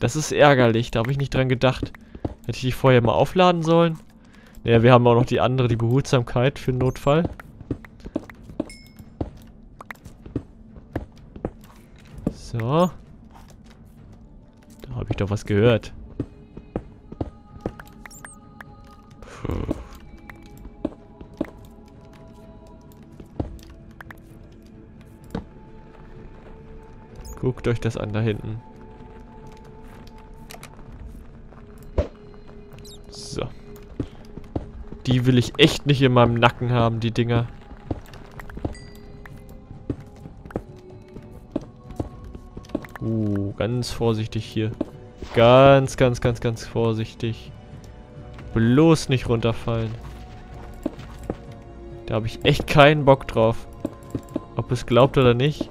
Das ist ärgerlich, da habe ich nicht dran gedacht. Hätte ich die vorher mal aufladen sollen? Naja, wir haben auch noch die andere, die Behutsamkeit für den Notfall. So. Da habe ich doch was gehört. Puh. Guckt euch das an da hinten. Die will ich echt nicht in meinem Nacken haben, die Dinger. Uh, ganz vorsichtig hier. Ganz, ganz, ganz, ganz vorsichtig. Bloß nicht runterfallen. Da habe ich echt keinen Bock drauf. Ob es glaubt oder nicht.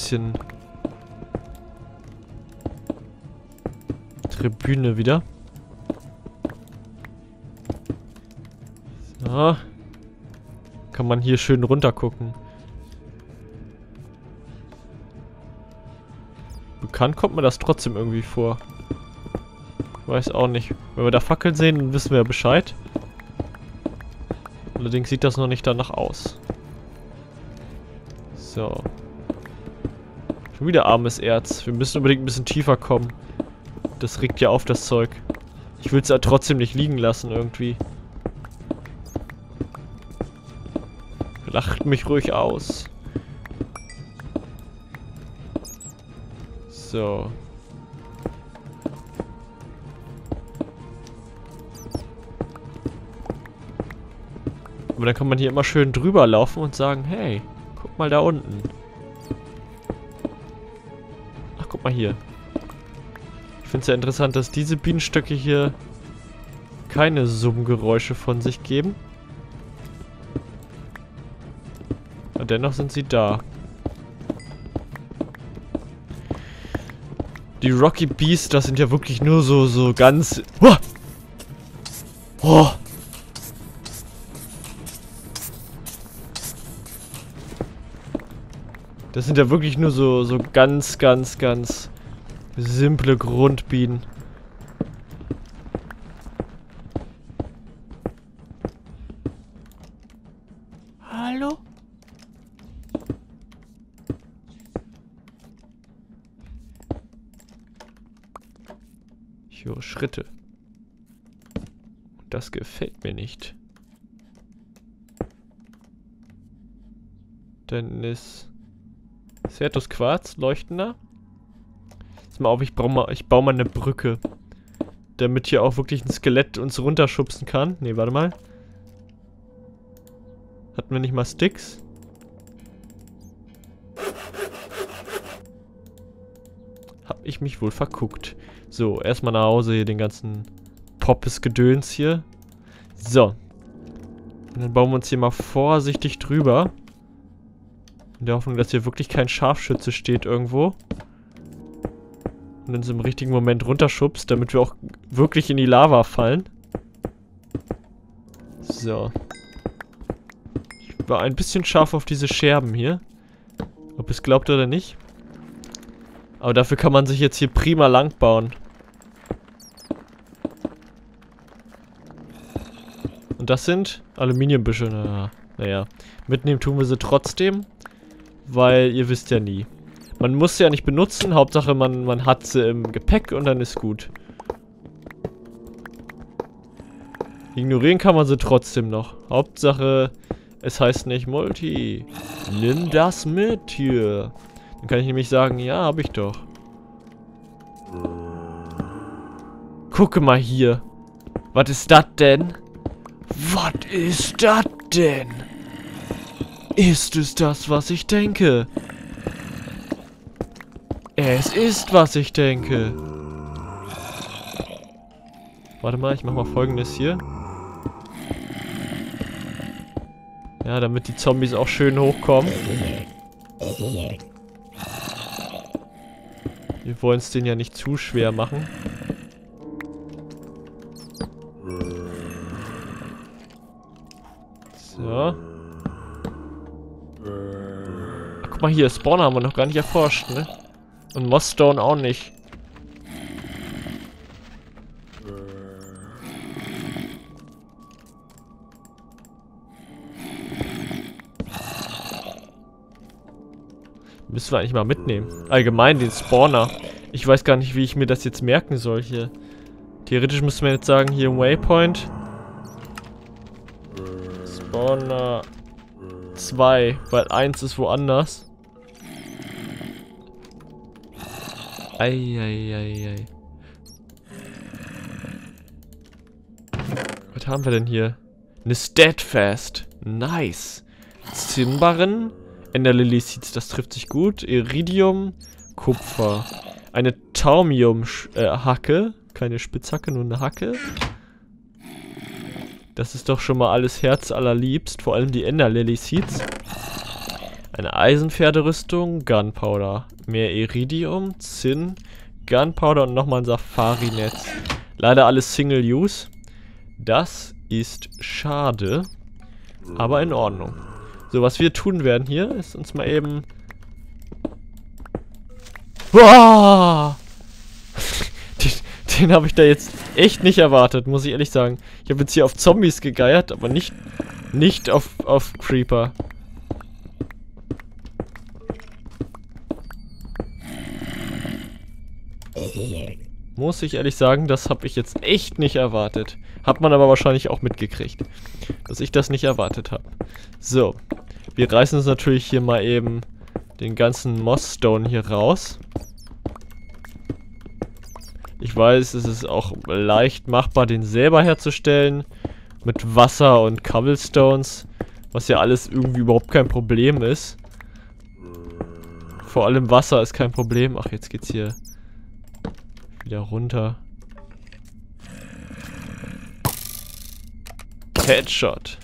Bisschen Tribüne wieder. So. Kann man hier schön runter gucken. Bekannt kommt mir das trotzdem irgendwie vor. Ich weiß auch nicht. Wenn wir da Fackeln sehen, dann wissen wir ja Bescheid. Allerdings sieht das noch nicht danach aus. So. Schon wieder armes Erz. Wir müssen unbedingt ein bisschen tiefer kommen. Das regt ja auf, das Zeug. Ich will es ja trotzdem nicht liegen lassen, irgendwie. Lacht mich ruhig aus. So. Aber dann kann man hier immer schön drüber laufen und sagen, hey, guck mal da unten. Guck mal hier. Ich finde es ja interessant, dass diese Bienenstöcke hier keine Summgeräusche von sich geben. Aber dennoch sind sie da. Die Rocky Bees, das sind ja wirklich nur so, so ganz... Oh! oh. Das sind ja wirklich nur so, so ganz, ganz, ganz simple Grundbienen. Hallo? Ich höre Schritte. Das gefällt mir nicht. Denn es Certus Quarz, leuchtender. Pass mal auf, ich, baue mal, ich baue mal eine Brücke. Damit hier auch wirklich ein Skelett uns runterschubsen kann. Ne, warte mal. Hatten wir nicht mal Sticks? Hab ich mich wohl verguckt. So, erstmal nach Hause hier den ganzen Poppes-Gedöns hier. So. Und dann bauen wir uns hier mal vorsichtig drüber. In der Hoffnung, dass hier wirklich kein Scharfschütze steht irgendwo. Und uns im richtigen Moment runterschubst, damit wir auch wirklich in die Lava fallen. So. Ich war ein bisschen scharf auf diese Scherben hier. Ob es glaubt oder nicht. Aber dafür kann man sich jetzt hier prima lang bauen. Und das sind Aluminiumbüsche. Naja, naja. Mitnehmen tun wir sie trotzdem weil ihr wisst ja nie. Man muss sie ja nicht benutzen, Hauptsache man, man hat sie im Gepäck und dann ist gut. Ignorieren kann man sie trotzdem noch. Hauptsache, es heißt nicht Multi. Nimm das mit hier. Dann kann ich nämlich sagen, ja, hab ich doch. Gucke mal hier. Was ist das denn? Was ist das denn? Ist es das, was ich denke? Es ist, was ich denke. Warte mal, ich mach mal folgendes hier. Ja, damit die Zombies auch schön hochkommen. Wir wollen es denen ja nicht zu schwer machen. So. Guck mal hier, Spawner haben wir noch gar nicht erforscht, ne? Und Mossstone auch nicht. Müssen wir eigentlich mal mitnehmen. Allgemein den Spawner. Ich weiß gar nicht, wie ich mir das jetzt merken soll hier. Theoretisch müssen wir jetzt sagen, hier Waypoint. Spawner 2, weil 1 ist woanders. Eieiei. Was haben wir denn hier? Eine Steadfast. Nice. Zimbarren. Ender Lily Seeds, das trifft sich gut. Iridium. Kupfer. Eine Taumium-Hacke. Keine Spitzhacke, nur eine Hacke. Das ist doch schon mal alles Herz allerliebst. Vor allem die Ender Lily Seeds. Eine Eisenpferderüstung, Gunpowder. Mehr Iridium, Zinn, Gunpowder und nochmal ein Safari-Netz. Leider alles Single-Use. Das ist schade, aber in Ordnung. So, was wir tun werden hier, ist uns mal eben... Boah! den, den habe ich da jetzt echt nicht erwartet, muss ich ehrlich sagen. Ich habe jetzt hier auf Zombies gegeiert, aber nicht, nicht auf, auf Creeper. Muss ich ehrlich sagen, das habe ich jetzt echt nicht erwartet. Hat man aber wahrscheinlich auch mitgekriegt, dass ich das nicht erwartet habe. So, wir reißen uns natürlich hier mal eben den ganzen Mossstone hier raus. Ich weiß, es ist auch leicht machbar, den selber herzustellen. Mit Wasser und Cobblestones. Was ja alles irgendwie überhaupt kein Problem ist. Vor allem Wasser ist kein Problem. Ach, jetzt geht's hier wieder runter. Headshot.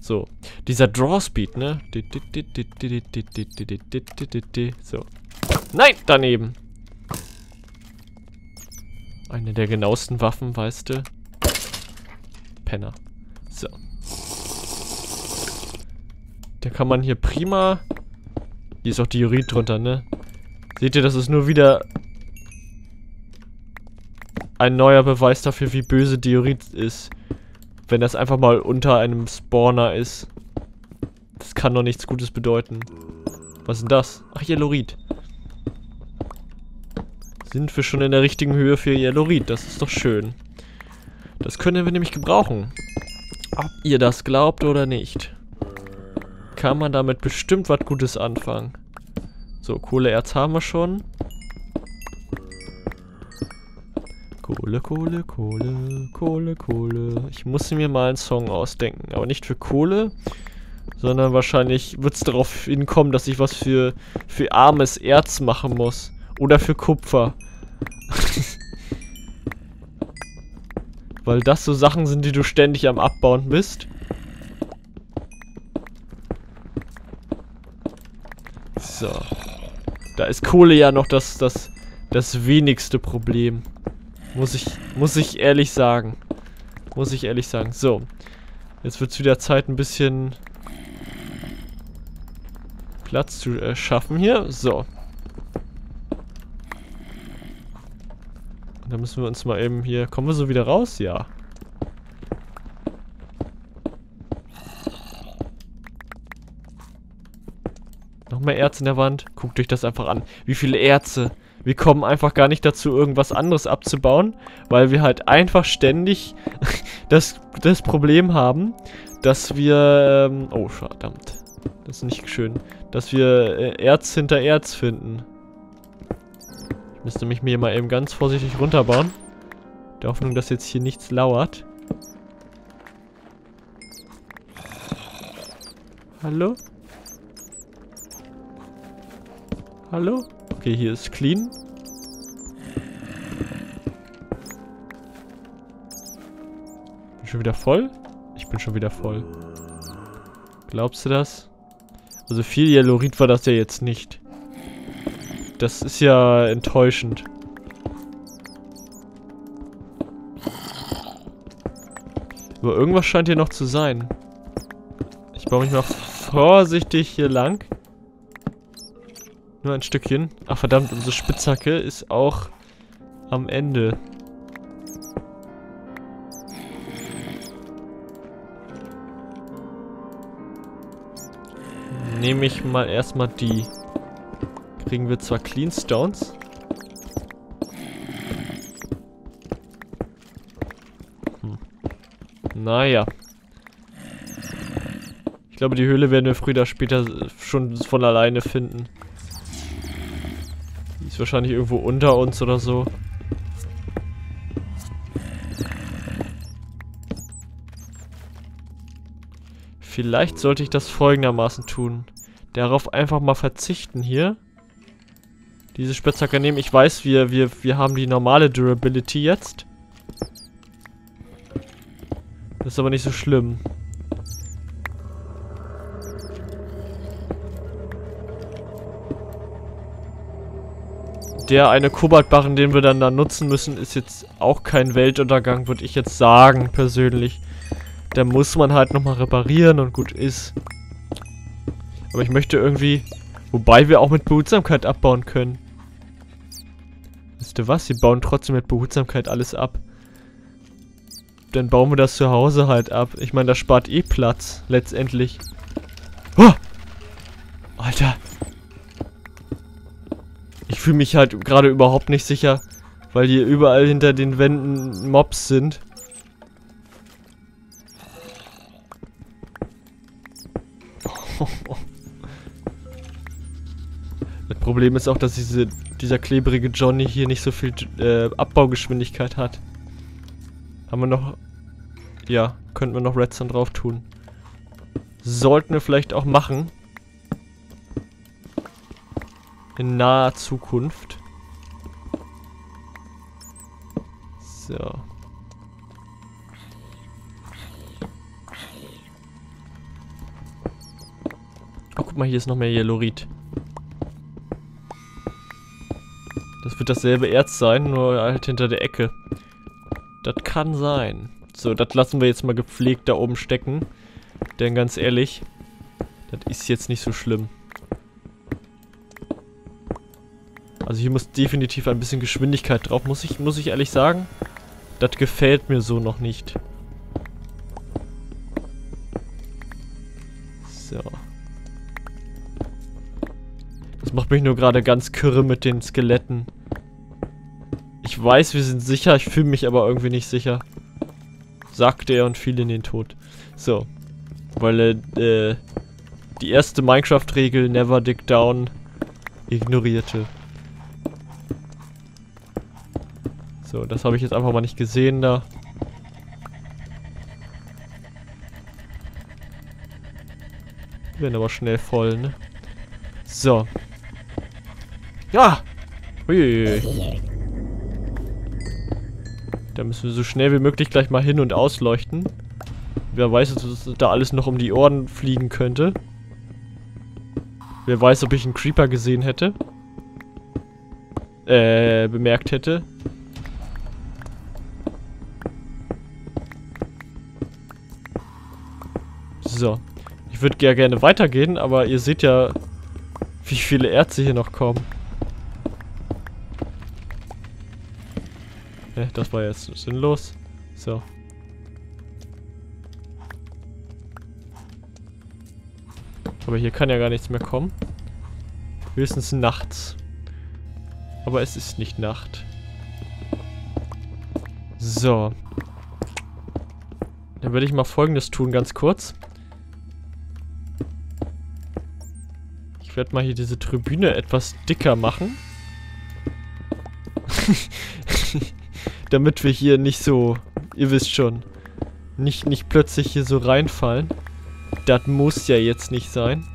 So. Dieser Draw Speed, ne? So. Nein, daneben. Eine der genauesten Waffen, weißt du? Penner. So. Da kann man hier prima... Hier ist auch Diorit drunter, ne? Seht ihr, das ist nur wieder ein neuer Beweis dafür, wie böse Diorit ist. Wenn das einfach mal unter einem Spawner ist. Das kann doch nichts Gutes bedeuten. Was ist denn das? Ach, Yellorit. Sind wir schon in der richtigen Höhe für Yellorit? Das ist doch schön. Das können wir nämlich gebrauchen. Ob ihr das glaubt oder nicht. Kann man damit bestimmt was Gutes anfangen. So, Kohleerz haben wir schon. Kohle, Kohle, Kohle, Kohle, Kohle. Ich muss mir mal einen Song ausdenken. Aber nicht für Kohle, sondern wahrscheinlich wird es darauf hinkommen, dass ich was für, für armes Erz machen muss. Oder für Kupfer. Weil das so Sachen sind, die du ständig am Abbauen bist. So. Da ist Kohle ja noch das, das, das wenigste Problem. Muss ich, muss ich ehrlich sagen. Muss ich ehrlich sagen. So. Jetzt wird es wieder Zeit, ein bisschen Platz zu äh, schaffen hier. So. Und dann müssen wir uns mal eben hier... Kommen wir so wieder raus? Ja. Noch mehr Erz in der Wand. Guckt euch das einfach an. Wie viele Erze wir kommen einfach gar nicht dazu, irgendwas anderes abzubauen, weil wir halt einfach ständig das, das Problem haben, dass wir... Ähm, oh, verdammt. Das ist nicht schön. Dass wir äh, Erz hinter Erz finden. Ich müsste mich mir mal eben ganz vorsichtig runterbauen. Der Hoffnung, dass jetzt hier nichts lauert. Hallo? Hallo? Okay, hier ist clean. Bin schon wieder voll? Ich bin schon wieder voll. Glaubst du das? Also viel Yellorit war das ja jetzt nicht. Das ist ja enttäuschend. Aber irgendwas scheint hier noch zu sein. Ich baue mich mal vorsichtig hier lang. Nur ein Stückchen. Ach verdammt, unsere Spitzhacke ist auch am Ende. Nehme ich mal erstmal die. Kriegen wir zwar Clean Stones. Hm. Naja. Ich glaube, die Höhle werden wir früher oder später schon von alleine finden. Ist wahrscheinlich irgendwo unter uns oder so. Vielleicht sollte ich das folgendermaßen tun. Darauf einfach mal verzichten hier. Diese Spitzhacke nehmen. Ich weiß, wir, wir, wir haben die normale Durability jetzt. Das ist aber nicht so schlimm. Der eine Kobaltbarren, den wir dann da nutzen müssen, ist jetzt auch kein Weltuntergang, würde ich jetzt sagen, persönlich. Da muss man halt nochmal reparieren und gut ist. Aber ich möchte irgendwie... Wobei wir auch mit Behutsamkeit abbauen können. Wisst ihr was? Wir bauen trotzdem mit Behutsamkeit alles ab. Dann bauen wir das zu Hause halt ab. Ich meine, das spart eh Platz, letztendlich. Oh! Alter. Ich fühle mich halt gerade überhaupt nicht sicher, weil hier überall hinter den Wänden Mobs sind. Das Problem ist auch, dass diese, dieser klebrige Johnny hier nicht so viel äh, Abbaugeschwindigkeit hat. Haben wir noch... Ja, könnten wir noch Redstone drauf tun. Sollten wir vielleicht auch machen. In naher Zukunft. So. Oh, guck mal, hier ist noch mehr Yellorit. Das wird dasselbe Erz sein, nur halt hinter der Ecke. Das kann sein. So, das lassen wir jetzt mal gepflegt da oben stecken. Denn ganz ehrlich, das ist jetzt nicht so schlimm. Also hier muss definitiv ein bisschen Geschwindigkeit drauf, muss ich, muss ich ehrlich sagen. Das gefällt mir so noch nicht. So. Das macht mich nur gerade ganz kirre mit den Skeletten. Ich weiß, wir sind sicher, ich fühle mich aber irgendwie nicht sicher. Sagte er und fiel in den Tod. So. Weil äh, die erste Minecraft-Regel, never dig down, ignorierte. So, das habe ich jetzt einfach mal nicht gesehen da. Werden aber schnell voll, ne? So. Ja! Uiuiui. Da müssen wir so schnell wie möglich gleich mal hin und ausleuchten. Wer weiß, dass da alles noch um die Ohren fliegen könnte. Wer weiß, ob ich einen Creeper gesehen hätte. Äh, bemerkt hätte. So. Ich würde ja gerne weitergehen, aber ihr seht ja, wie viele Erze hier noch kommen. Ne, das war jetzt sinnlos. So. Aber hier kann ja gar nichts mehr kommen. Höchstens nachts. Aber es ist nicht Nacht. So. Dann würde ich mal folgendes tun, ganz kurz. Ich werde mal hier diese Tribüne etwas dicker machen. damit wir hier nicht so, ihr wisst schon, nicht, nicht plötzlich hier so reinfallen. Das muss ja jetzt nicht sein.